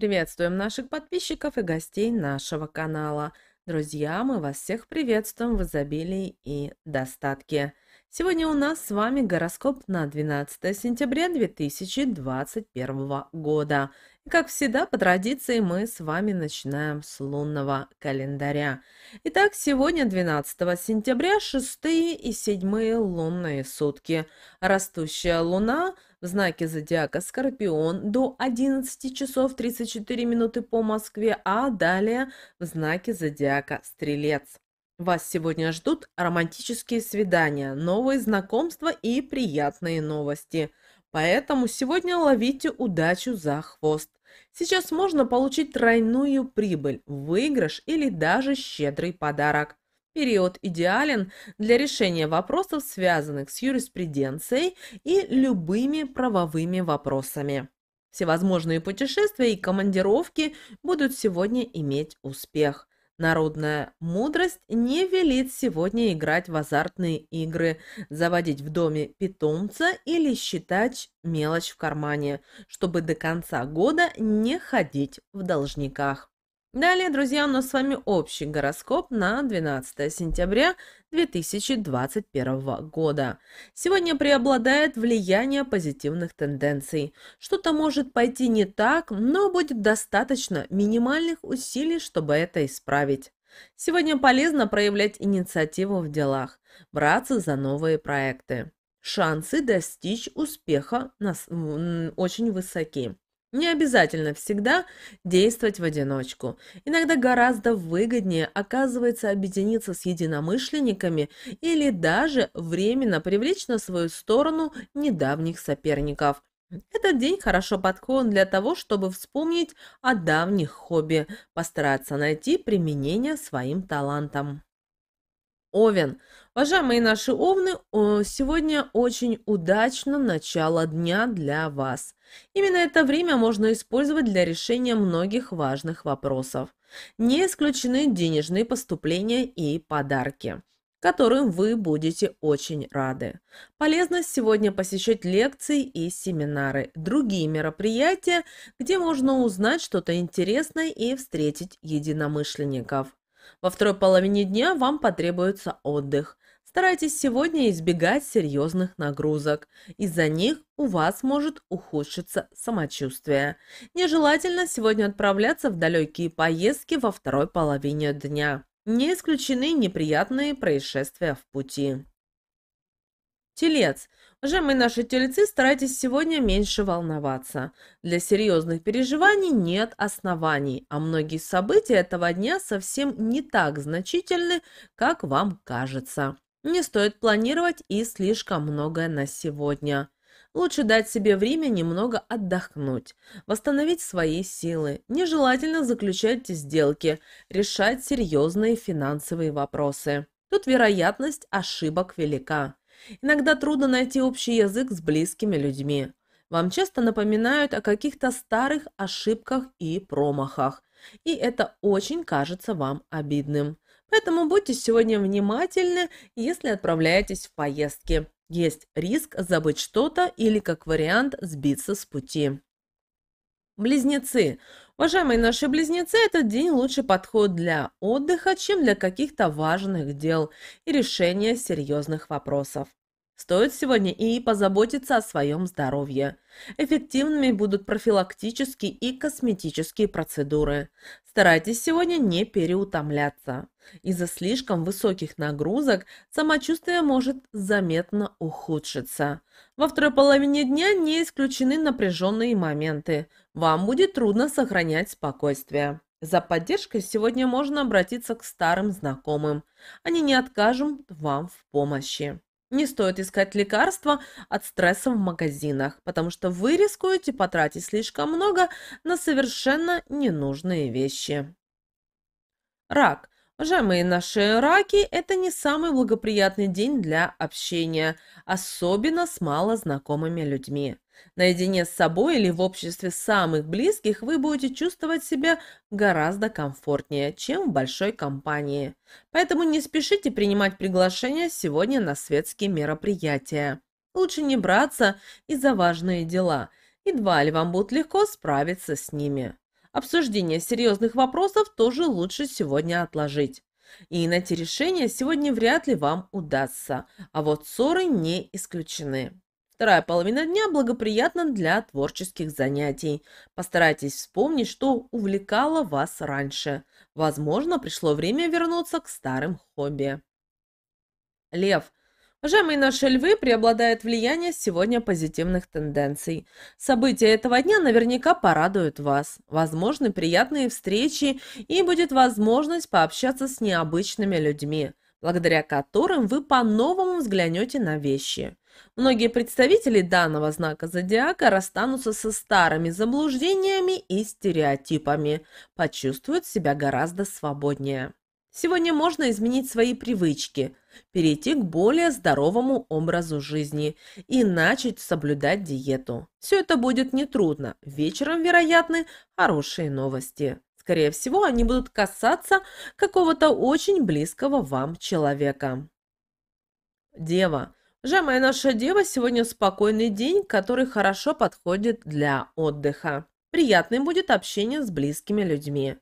Приветствуем наших подписчиков и гостей нашего канала. Друзья, мы вас всех приветствуем в изобилии и достатке. Сегодня у нас с вами гороскоп на 12 сентября 2021 года. Как всегда, по традиции, мы с вами начинаем с лунного календаря. Итак, сегодня 12 сентября, шестые и седьмые лунные сутки. Растущая луна в знаке зодиака Скорпион до 11 часов 34 минуты по Москве, а далее в знаке зодиака Стрелец. Вас сегодня ждут романтические свидания, новые знакомства и приятные новости. Поэтому сегодня ловите удачу за хвост. Сейчас можно получить тройную прибыль, выигрыш или даже щедрый подарок. Период идеален для решения вопросов, связанных с юриспруденцией и любыми правовыми вопросами. Всевозможные путешествия и командировки будут сегодня иметь успех. Народная мудрость не велит сегодня играть в азартные игры, заводить в доме питомца или считать мелочь в кармане, чтобы до конца года не ходить в должниках. Далее, друзья, у нас с вами общий гороскоп на 12 сентября 2021 года. Сегодня преобладает влияние позитивных тенденций. Что-то может пойти не так, но будет достаточно минимальных усилий, чтобы это исправить. Сегодня полезно проявлять инициативу в делах, браться за новые проекты. Шансы достичь успеха очень высоки. Не обязательно всегда действовать в одиночку. Иногда гораздо выгоднее оказывается объединиться с единомышленниками или даже временно привлечь на свою сторону недавних соперников. Этот день хорошо подходит для того, чтобы вспомнить о давних хобби, постараться найти применение своим талантам. Овен. Уважаемые наши овны, сегодня очень удачно начало дня для вас. Именно это время можно использовать для решения многих важных вопросов. Не исключены денежные поступления и подарки которым вы будете очень рады. Полезно сегодня посещать лекции и семинары, другие мероприятия, где можно узнать что-то интересное и встретить единомышленников. Во второй половине дня вам потребуется отдых. Старайтесь сегодня избегать серьезных нагрузок. Из-за них у вас может ухудшиться самочувствие. Нежелательно сегодня отправляться в далекие поездки во второй половине дня. Не исключены неприятные происшествия в пути. Телец. Уважаемые наши тельцы, старайтесь сегодня меньше волноваться. Для серьезных переживаний нет оснований, а многие события этого дня совсем не так значительны, как вам кажется. Не стоит планировать и слишком многое на сегодня. Лучше дать себе время немного отдохнуть, восстановить свои силы. Нежелательно заключать сделки, решать серьезные финансовые вопросы. Тут вероятность ошибок велика. Иногда трудно найти общий язык с близкими людьми. Вам часто напоминают о каких-то старых ошибках и промахах, и это очень кажется вам обидным. Поэтому будьте сегодня внимательны, если отправляетесь в поездки. Есть риск забыть что-то или, как вариант, сбиться с пути. Близнецы. Уважаемые наши близнецы, этот день лучше подходит для отдыха, чем для каких-то важных дел и решения серьезных вопросов. Стоит сегодня и позаботиться о своем здоровье. Эффективными будут профилактические и косметические процедуры. Старайтесь сегодня не переутомляться. Из-за слишком высоких нагрузок самочувствие может заметно ухудшиться. Во второй половине дня не исключены напряженные моменты. Вам будет трудно сохранять спокойствие. За поддержкой сегодня можно обратиться к старым знакомым. Они не откажут вам в помощи. Не стоит искать лекарства от стресса в магазинах, потому что вы рискуете потратить слишком много на совершенно ненужные вещи. Рак. Уважаемые наши раки, это не самый благоприятный день для общения, особенно с малознакомыми людьми. Наедине с собой или в обществе самых близких вы будете чувствовать себя гораздо комфортнее, чем в большой компании. Поэтому не спешите принимать приглашения сегодня на светские мероприятия. Лучше не браться и за важные дела, едва ли вам будет легко справиться с ними. Обсуждение серьезных вопросов тоже лучше сегодня отложить. И найти решение сегодня вряд ли вам удастся, а вот ссоры не исключены. Вторая половина дня благоприятна для творческих занятий. Постарайтесь вспомнить, что увлекало вас раньше. Возможно, пришло время вернуться к старым хобби. Лев. Уважаемые наши львы, преобладает влияние сегодня позитивных тенденций. События этого дня наверняка порадуют вас. Возможны приятные встречи и будет возможность пообщаться с необычными людьми, благодаря которым вы по-новому взглянете на вещи. Многие представители данного знака зодиака расстанутся со старыми заблуждениями и стереотипами, почувствуют себя гораздо свободнее. Сегодня можно изменить свои привычки, перейти к более здоровому образу жизни и начать соблюдать диету. Все это будет нетрудно. Вечером, вероятны хорошие новости. Скорее всего, они будут касаться какого-то очень близкого вам человека. Дева. Уважаемая наша дева, сегодня спокойный день, который хорошо подходит для отдыха. Приятным будет общение с близкими людьми.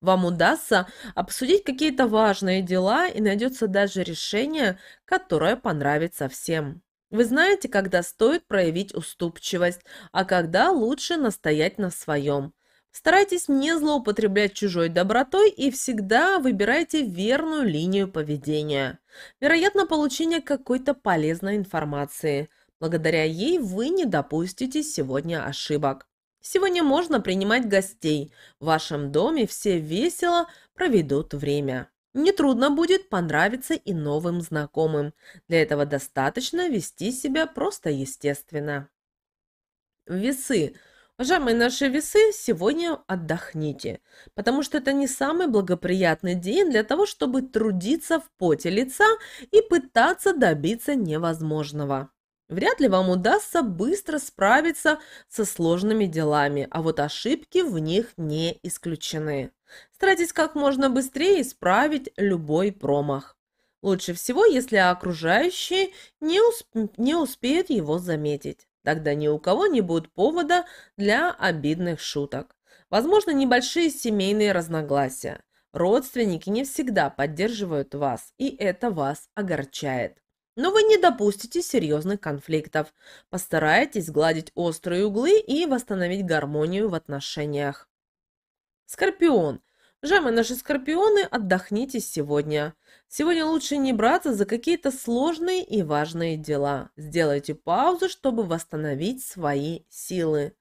Вам удастся обсудить какие-то важные дела и найдется даже решение, которое понравится всем. Вы знаете, когда стоит проявить уступчивость, а когда лучше настоять на своем. Старайтесь не злоупотреблять чужой добротой и всегда выбирайте верную линию поведения. Вероятно, получение какой-то полезной информации. Благодаря ей вы не допустите сегодня ошибок. Сегодня можно принимать гостей. В вашем доме все весело проведут время. Нетрудно будет понравиться и новым знакомым. Для этого достаточно вести себя просто естественно. Весы – Уважаемые наши весы, сегодня отдохните, потому что это не самый благоприятный день для того, чтобы трудиться в поте лица и пытаться добиться невозможного. Вряд ли вам удастся быстро справиться со сложными делами, а вот ошибки в них не исключены. Старайтесь как можно быстрее исправить любой промах. Лучше всего, если окружающие не, усп не успеют его заметить. Тогда ни у кого не будет повода для обидных шуток. Возможно, небольшие семейные разногласия. Родственники не всегда поддерживают вас, и это вас огорчает. Но вы не допустите серьезных конфликтов. Постарайтесь сгладить острые углы и восстановить гармонию в отношениях. Скорпион. Уважаемые наши скорпионы, отдохните сегодня. Сегодня лучше не браться за какие-то сложные и важные дела. Сделайте паузу, чтобы восстановить свои силы.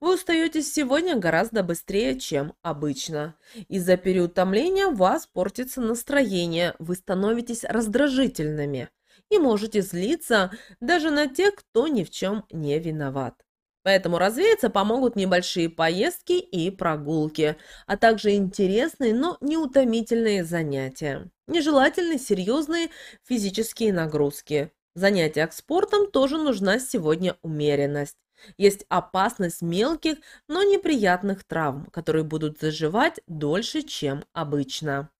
Вы устаете сегодня гораздо быстрее, чем обычно. Из-за переутомления у вас портится настроение, вы становитесь раздражительными и можете злиться даже на тех, кто ни в чем не виноват. Поэтому развеяться помогут небольшие поездки и прогулки, а также интересные, но неутомительные занятия. Нежелательны серьезные физические нагрузки. В занятиях спортом тоже нужна сегодня умеренность. Есть опасность мелких, но неприятных травм, которые будут заживать дольше, чем обычно.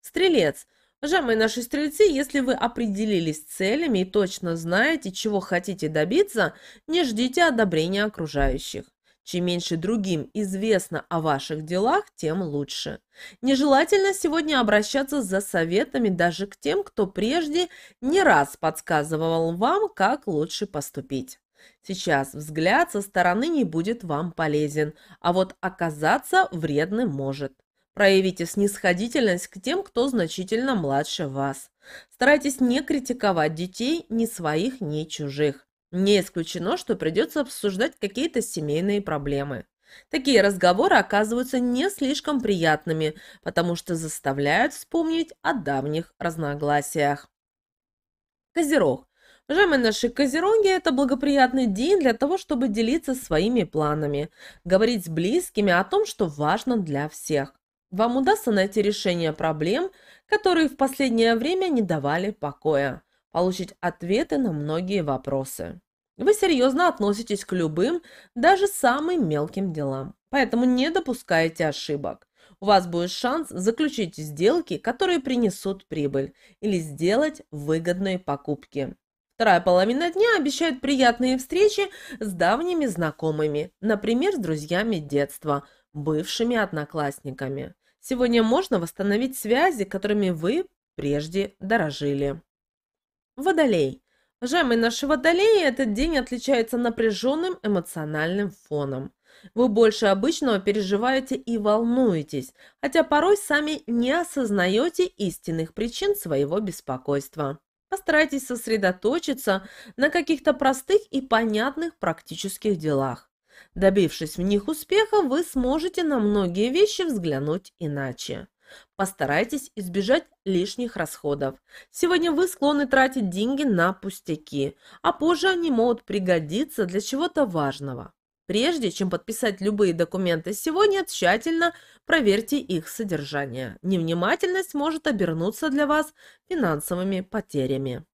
Стрелец – Уважаемые наши стрельцы, если вы определились целями и точно знаете, чего хотите добиться, не ждите одобрения окружающих. Чем меньше другим известно о ваших делах, тем лучше. Нежелательно сегодня обращаться за советами даже к тем, кто прежде не раз подсказывал вам, как лучше поступить. Сейчас взгляд со стороны не будет вам полезен, а вот оказаться вредным может. Проявите снисходительность к тем, кто значительно младше вас. Старайтесь не критиковать детей ни своих, ни чужих. Не исключено, что придется обсуждать какие-то семейные проблемы. Такие разговоры оказываются не слишком приятными, потому что заставляют вспомнить о давних разногласиях. Козерог. Уважаемые наши козероги, это благоприятный день для того, чтобы делиться своими планами, говорить с близкими о том, что важно для всех. Вам удастся найти решение проблем, которые в последнее время не давали покоя, получить ответы на многие вопросы. Вы серьезно относитесь к любым, даже самым мелким делам, поэтому не допускайте ошибок. У вас будет шанс заключить сделки, которые принесут прибыль, или сделать выгодные покупки. Вторая половина дня обещает приятные встречи с давними знакомыми, например, с друзьями детства, бывшими одноклассниками. Сегодня можно восстановить связи, которыми вы прежде дорожили. Водолей. Уважаемые наши водолеи, этот день отличается напряженным эмоциональным фоном. Вы больше обычного переживаете и волнуетесь, хотя порой сами не осознаете истинных причин своего беспокойства. Постарайтесь сосредоточиться на каких-то простых и понятных практических делах. Добившись в них успеха, вы сможете на многие вещи взглянуть иначе. Постарайтесь избежать лишних расходов. Сегодня вы склонны тратить деньги на пустяки, а позже они могут пригодиться для чего-то важного. Прежде чем подписать любые документы сегодня, тщательно проверьте их содержание. Невнимательность может обернуться для вас финансовыми потерями.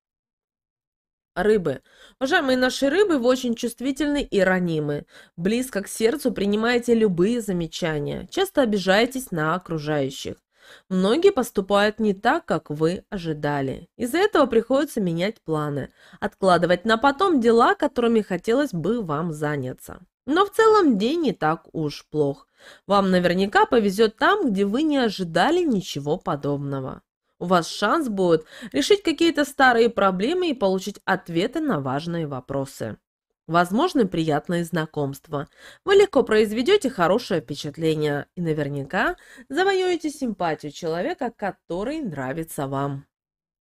Рыбы. Уважаемые наши рыбы, вы очень чувствительны и ранимы. Близко к сердцу принимаете любые замечания. Часто обижаетесь на окружающих. Многие поступают не так, как вы ожидали. Из-за этого приходится менять планы, откладывать на потом дела, которыми хотелось бы вам заняться. Но в целом день не так уж плох. Вам наверняка повезет там, где вы не ожидали ничего подобного. У вас шанс будет решить какие-то старые проблемы и получить ответы на важные вопросы. Возможны приятные знакомства. Вы легко произведете хорошее впечатление и наверняка завоюете симпатию человека, который нравится вам.